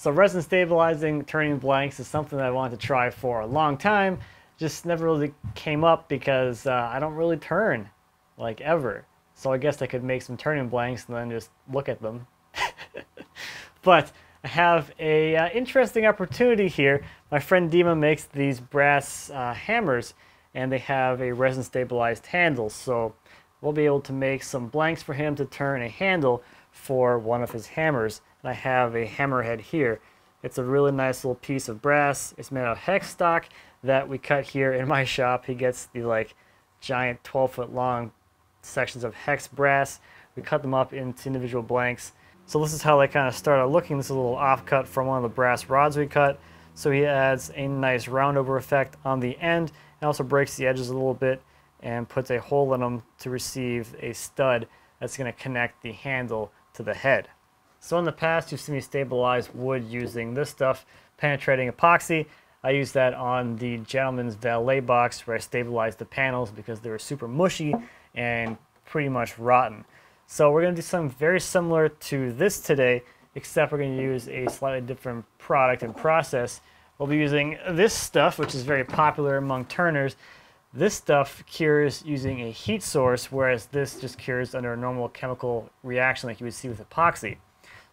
So resin stabilizing turning blanks is something that I wanted to try for a long time. Just never really came up because uh, I don't really turn like ever. So I guess I could make some turning blanks and then just look at them. but I have a uh, interesting opportunity here. My friend Dema makes these brass uh, hammers and they have a resin stabilized handle. So we'll be able to make some blanks for him to turn a handle for one of his hammers. And I have a hammerhead here. It's a really nice little piece of brass. It's made out of hex stock that we cut here in my shop. He gets the like giant 12 foot long sections of hex brass. We cut them up into individual blanks. So this is how they kind of start out looking. This is a little offcut from one of the brass rods we cut. So he adds a nice roundover effect on the end and also breaks the edges a little bit and puts a hole in them to receive a stud that's going to connect the handle to the head. So in the past, you've seen me stabilize wood using this stuff, penetrating epoxy. I used that on the Gentleman's Valet box where I stabilized the panels because they were super mushy and pretty much rotten. So we're going to do something very similar to this today, except we're going to use a slightly different product and process. We'll be using this stuff, which is very popular among turners. This stuff cures using a heat source, whereas this just cures under a normal chemical reaction like you would see with epoxy.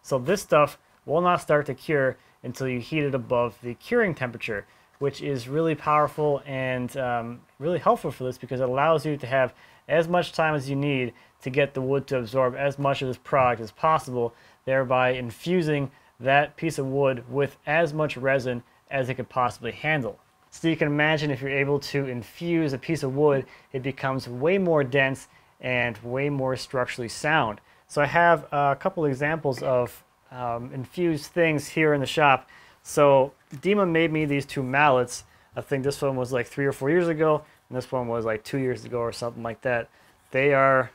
So this stuff will not start to cure until you heat it above the curing temperature, which is really powerful and um, really helpful for this because it allows you to have as much time as you need to get the wood to absorb as much of this product as possible, thereby infusing that piece of wood with as much resin as it could possibly handle. So you can imagine if you're able to infuse a piece of wood, it becomes way more dense and way more structurally sound. So I have a couple examples of um, infused things here in the shop. So Dema made me these two mallets. I think this one was like three or four years ago, and this one was like two years ago or something like that. They are,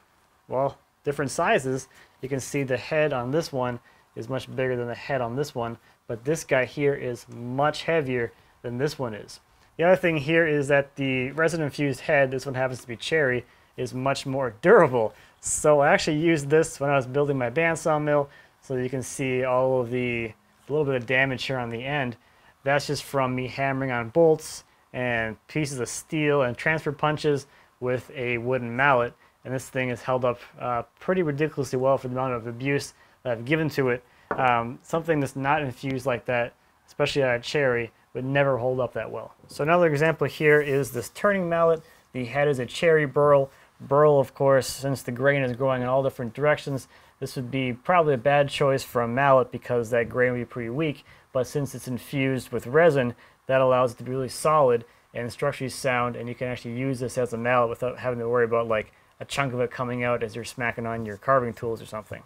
well, different sizes. You can see the head on this one is much bigger than the head on this one, but this guy here is much heavier than this one is. The other thing here is that the resin infused head, this one happens to be cherry, is much more durable. So I actually used this when I was building my bandsaw mill, so you can see all of the little bit of damage here on the end. That's just from me hammering on bolts and pieces of steel and transfer punches with a wooden mallet. And this thing has held up uh, pretty ridiculously well for the amount of abuse that I've given to it. Um, something that's not infused like that, especially of cherry, would never hold up that well. So another example here is this turning mallet. The head is a cherry burl. Burl, of course, since the grain is growing in all different directions, this would be probably a bad choice for a mallet because that grain would be pretty weak. But since it's infused with resin, that allows it to be really solid and structurally sound, and you can actually use this as a mallet without having to worry about like a chunk of it coming out as you're smacking on your carving tools or something.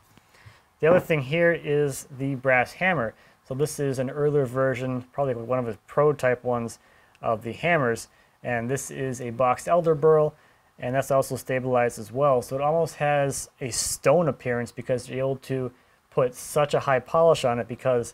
The other thing here is the brass hammer. So this is an earlier version, probably one of the prototype ones of the hammers, and this is a boxed elder burl and that's also stabilized as well. So it almost has a stone appearance because you're able to put such a high polish on it because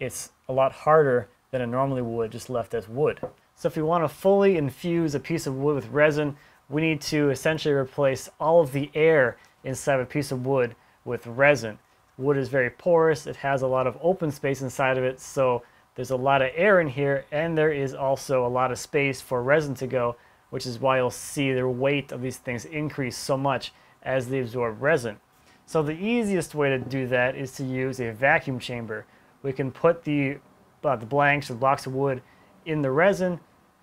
it's a lot harder than it normally would just left as wood. So if we want to fully infuse a piece of wood with resin, we need to essentially replace all of the air inside of a piece of wood with resin. Wood is very porous, it has a lot of open space inside of it, so there's a lot of air in here, and there is also a lot of space for resin to go, which is why you'll see the weight of these things increase so much as they absorb resin. So the easiest way to do that is to use a vacuum chamber. We can put the, uh, the blanks or blocks of wood in the resin,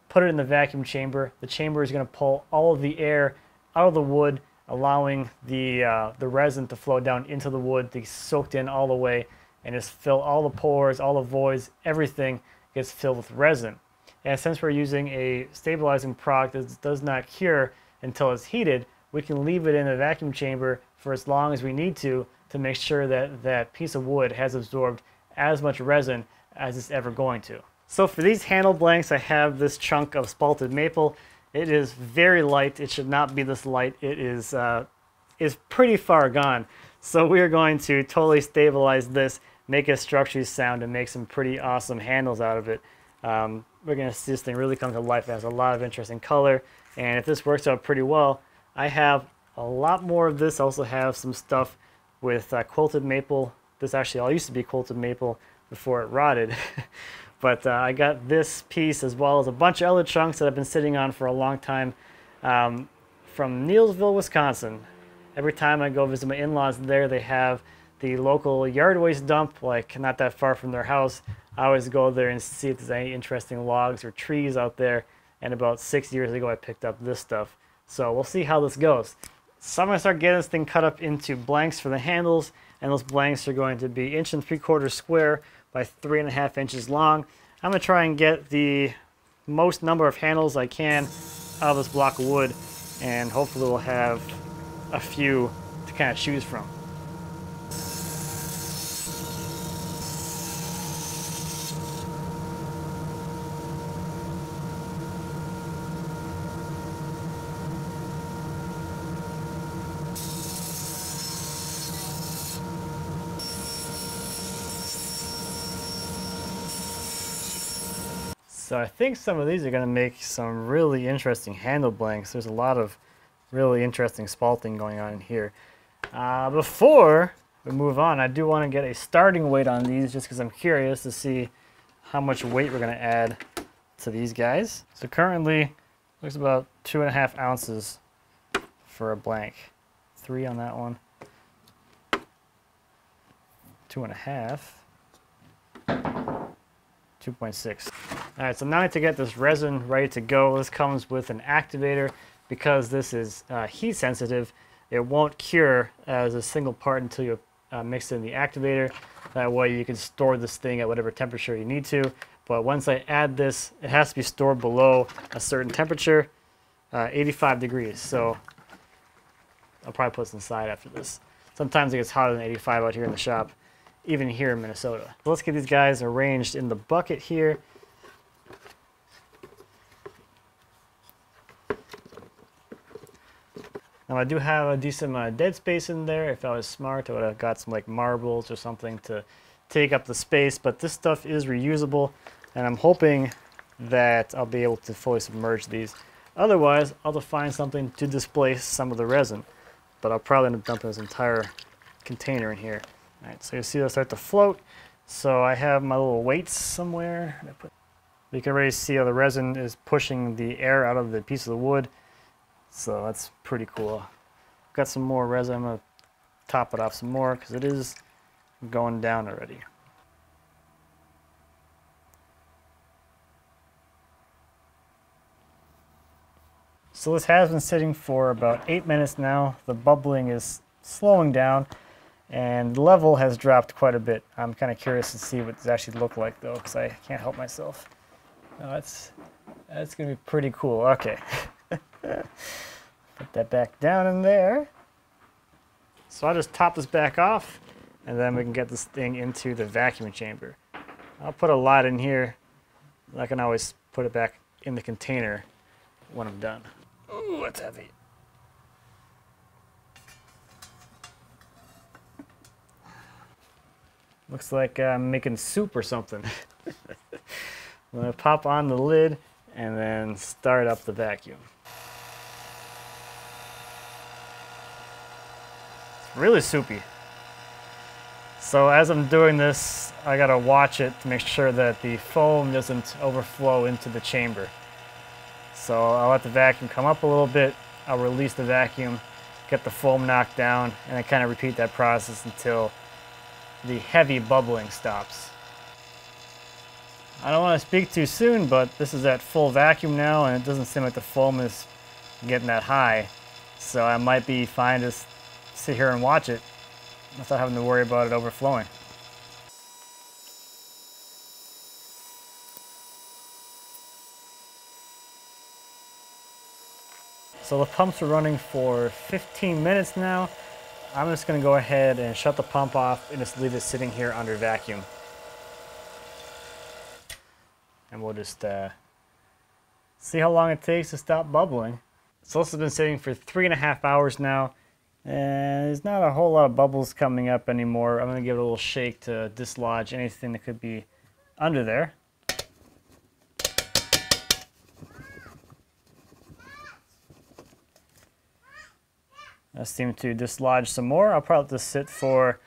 put it in the vacuum chamber. The chamber is going to pull all of the air out of the wood, allowing the, uh, the resin to flow down into the wood to be soaked in all the way and just fill all the pores, all the voids, everything gets filled with resin. And since we're using a stabilizing product that does not cure until it's heated, we can leave it in a vacuum chamber for as long as we need to to make sure that that piece of wood has absorbed as much resin as it's ever going to. So for these handle blanks, I have this chunk of spalted maple. It is very light. It should not be this light. It is, uh, is pretty far gone. So we are going to totally stabilize this, make it structurally sound, and make some pretty awesome handles out of it. Um, we're going to see this thing really come to life. It has a lot of interesting color. And if this works out pretty well, I have a lot more of this. I also have some stuff with uh, quilted maple. This actually all used to be quilted maple before it rotted. but uh, I got this piece as well as a bunch of other chunks that I've been sitting on for a long time um, from Neillsville, Wisconsin. Every time I go visit my in-laws there, they have the local yard waste dump, like not that far from their house. I always go there and see if there's any interesting logs or trees out there. And about six years ago, I picked up this stuff. So we'll see how this goes. So I'm gonna start getting this thing cut up into blanks for the handles, and those blanks are going to be inch and three quarters square by three and a half inches long. I'm gonna try and get the most number of handles I can out of this block of wood, and hopefully we'll have a few to kind of choose from. So I think some of these are going to make some really interesting handle blanks. There's a lot of really interesting spalting going on in here. Uh, before we move on, I do want to get a starting weight on these just because I'm curious to see how much weight we're going to add to these guys. So currently, looks about two and a half ounces for a blank. Three on that one. Two and a half. 2.6. All right, so now I need to get this resin ready to go. This comes with an activator. Because this is uh, heat sensitive, it won't cure as a single part until you uh, mix in the activator. That way you can store this thing at whatever temperature you need to. But once I add this, it has to be stored below a certain temperature, uh, 85 degrees. So I'll probably put this inside after this. Sometimes it gets hotter than 85 out here in the shop even here in Minnesota. So let's get these guys arranged in the bucket here. Now I do have a decent amount of dead space in there. If I was smart, I would have got some like marbles or something to take up the space, but this stuff is reusable and I'm hoping that I'll be able to fully submerge these. Otherwise, I'll have to find something to displace some of the resin, but I'll probably end up dumping this entire container in here. All right, so you see those start to float. So I have my little weights somewhere. You can already see how the resin is pushing the air out of the piece of the wood. So that's pretty cool. Got some more resin. I'm going to top it off some more because it is going down already. So this has been sitting for about eight minutes now. The bubbling is slowing down and the level has dropped quite a bit. I'm kind of curious to see what this actually look like though, because I can't help myself. That's that's gonna be pretty cool. Okay, put that back down in there. So I'll just top this back off, and then we can get this thing into the vacuum chamber. I'll put a lot in here. I can always put it back in the container when I'm done. Ooh, that's heavy. Looks like I'm making soup or something. I'm gonna pop on the lid and then start up the vacuum. Really soupy. So as I'm doing this, I gotta watch it to make sure that the foam doesn't overflow into the chamber. So I'll let the vacuum come up a little bit, I'll release the vacuum, get the foam knocked down, and I kind of repeat that process until the heavy bubbling stops. I don't want to speak too soon, but this is at full vacuum now, and it doesn't seem like the foam is getting that high. So I might be fine to sit here and watch it without having to worry about it overflowing. So the pumps are running for 15 minutes now. I'm just going to go ahead and shut the pump off and just leave it sitting here under vacuum. And we'll just uh, see how long it takes to stop bubbling. So this has been sitting for three and a half hours now. And there's not a whole lot of bubbles coming up anymore. I'm going to give it a little shake to dislodge anything that could be under there. I seem to dislodge some more. I'll probably just sit for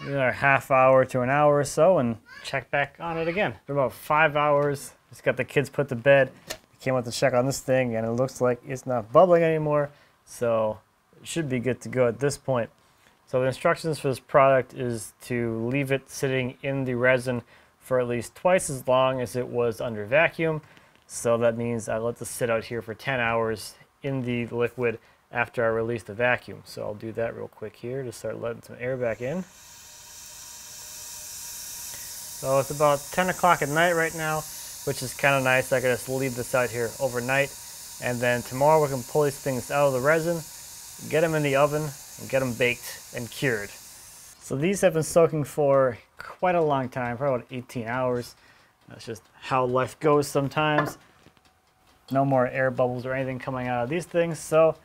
another half hour to an hour or so and check back on it again. For about five hours, just got the kids put to bed. Came out to check on this thing and it looks like it's not bubbling anymore. So should be good to go at this point. So the instructions for this product is to leave it sitting in the resin for at least twice as long as it was under vacuum. So that means I let this sit out here for 10 hours in the liquid after I release the vacuum. So I'll do that real quick here to start letting some air back in. So it's about 10 o'clock at night right now, which is kind of nice. I can just leave this out here overnight. And then tomorrow we can pull these things out of the resin, get them in the oven, and get them baked and cured. So these have been soaking for quite a long time, probably about 18 hours. That's just how life goes sometimes. No more air bubbles or anything coming out of these things. So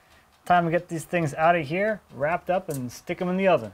time to get these things out of here, wrapped up and stick them in the oven.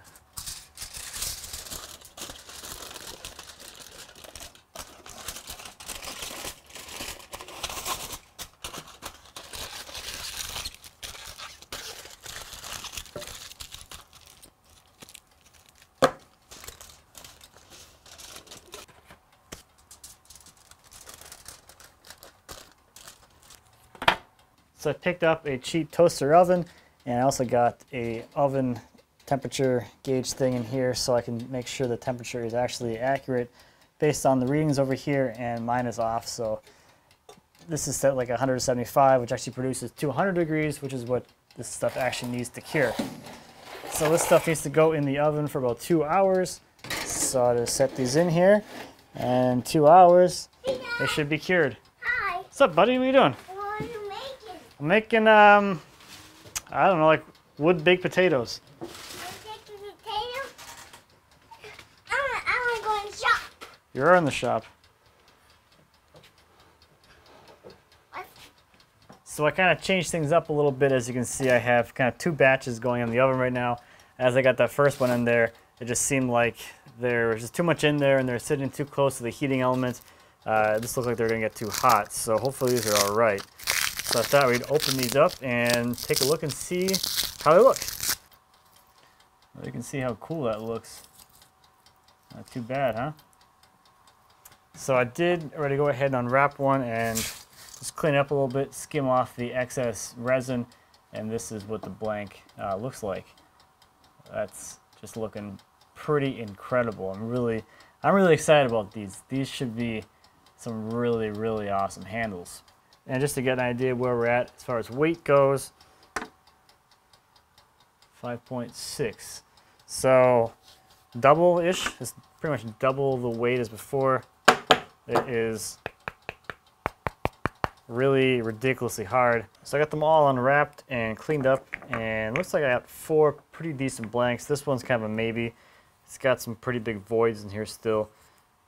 So I picked up a cheap toaster oven and I also got a oven temperature gauge thing in here so I can make sure the temperature is actually accurate based on the readings over here and mine is off so this is set like 175 which actually produces 200 degrees which is what this stuff actually needs to cure. So this stuff needs to go in the oven for about two hours so I just set these in here and two hours they should be cured. Hi. What's up buddy? What are you doing? What are you making? I'm making, um, I don't know, like wood baked potatoes. I'm making potato. I'm, I'm shop. You're in the shop. So I kind of changed things up a little bit. As you can see, I have kind of two batches going in the oven right now. As I got that first one in there, it just seemed like there was just too much in there and they're sitting too close to the heating element. Uh, this looks like they're going to get too hot, so hopefully these are all right. So I thought we'd open these up and take a look and see how they look. Well, you can see how cool that looks. Not too bad, huh? So I did already go ahead and unwrap one and just clean it up a little bit, skim off the excess resin, and this is what the blank uh, looks like. That's just looking pretty incredible. I'm really, I'm really excited about these. These should be some really, really awesome handles. And just to get an idea where we're at as far as weight goes, 5.6. So double-ish, is pretty much double the weight as before. It is really ridiculously hard. So I got them all unwrapped and cleaned up and looks like I got four pretty decent blanks. This one's kind of a maybe. It's got some pretty big voids in here still.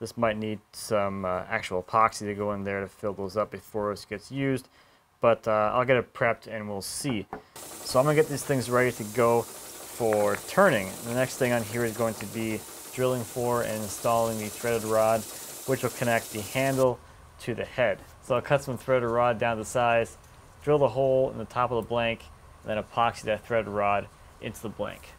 This might need some uh, actual epoxy to go in there to fill those up before this gets used. But uh, I'll get it prepped and we'll see. So I'm gonna get these things ready to go for turning. The next thing on here is going to be drilling for and installing the threaded rod, which will connect the handle to the head. So I'll cut some threaded rod down to size, drill the hole in the top of the blank, and then epoxy that threaded rod into the blank.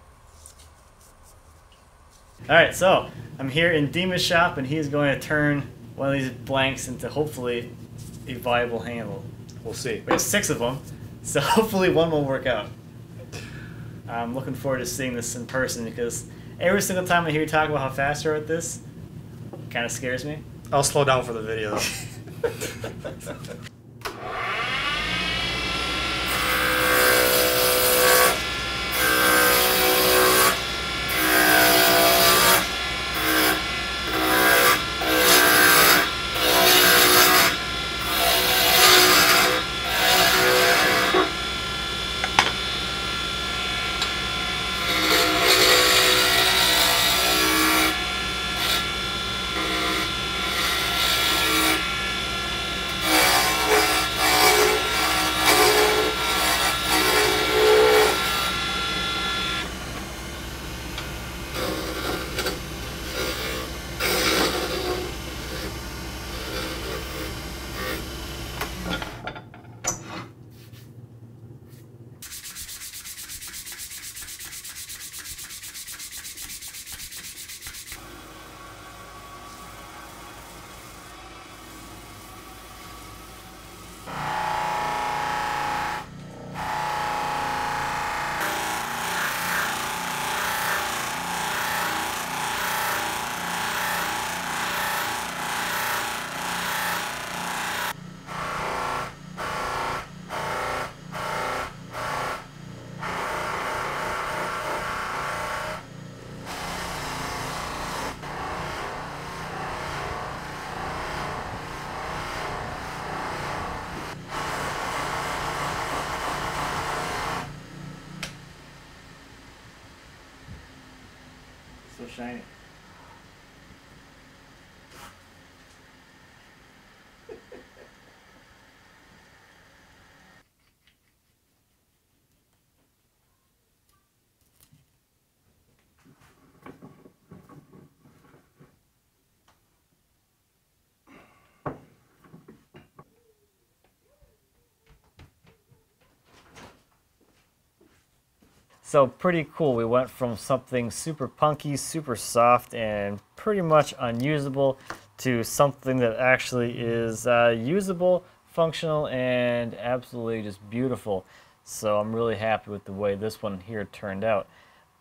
All right, so I'm here in Dema's shop, and he's going to turn one of these blanks into hopefully a viable handle. We'll see. We have six of them, so hopefully one will work out. I'm looking forward to seeing this in person because every single time I hear you talk about how fast you're at this, it kind of scares me. I'll slow down for the video though. So pretty cool. We went from something super punky, super soft, and pretty much unusable to something that actually is uh, usable, functional, and absolutely just beautiful. So I'm really happy with the way this one here turned out.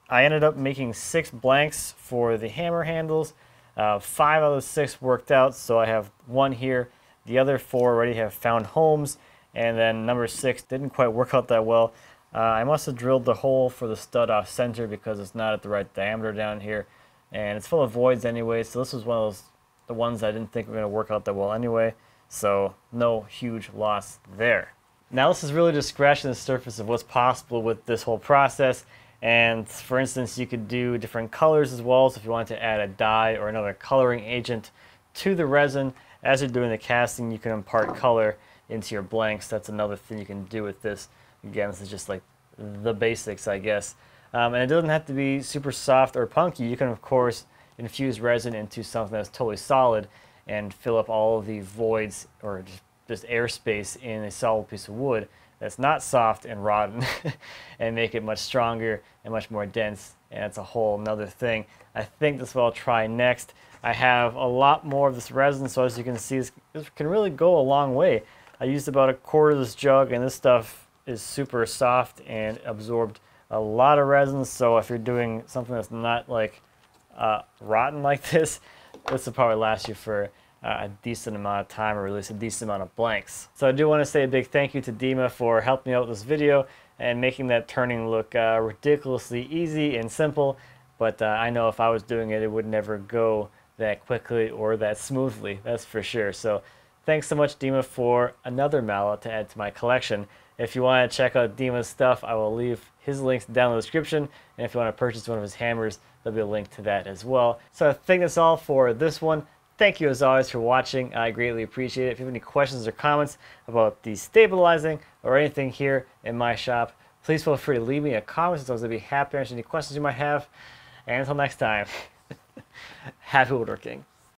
I ended up making six blanks for the hammer handles. Uh, five out of the six worked out, so I have one here. The other four already have found homes, and then number six didn't quite work out that well. Uh, I must have drilled the hole for the stud off center because it's not at the right diameter down here. And it's full of voids anyway, so this was one of those the ones I didn't think were going to work out that well anyway. So no huge loss there. Now this is really just scratching the surface of what's possible with this whole process. And for instance, you could do different colors as well. So if you wanted to add a dye or another coloring agent to the resin, as you're doing the casting, you can impart color into your blanks. That's another thing you can do with this. Again, this is just like the basics, I guess. Um, and it doesn't have to be super soft or punky. You can, of course, infuse resin into something that's totally solid and fill up all of the voids or just, just airspace in a solid piece of wood that's not soft and rotten and make it much stronger and much more dense. And it's a whole another thing. I think this is what I'll try next. I have a lot more of this resin, so as you can see, this, this can really go a long way. I used about a quarter of this jug, and this stuff is super soft and absorbed a lot of resin. So if you're doing something that's not like uh, rotten like this, this will probably last you for uh, a decent amount of time or release a decent amount of blanks. So I do want to say a big thank you to Dema for helping me out with this video and making that turning look uh, ridiculously easy and simple. But uh, I know if I was doing it, it would never go that quickly or that smoothly, that's for sure. So thanks so much, Dema, for another mallet to add to my collection. If you want to check out Dema's stuff, I will leave his links down in the description. And if you want to purchase one of his hammers, there'll be a link to that as well. So I think that's all for this one. Thank you as always for watching. I greatly appreciate it. If you have any questions or comments about destabilizing or anything here in my shop, please feel free to leave me a comment. Since I was going to be happy to answer any questions you might have. And until next time, happy woodworking.